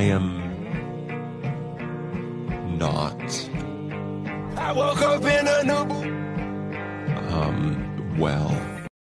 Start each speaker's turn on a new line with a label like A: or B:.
A: I am not.
B: I woke up in a new
A: Um, well.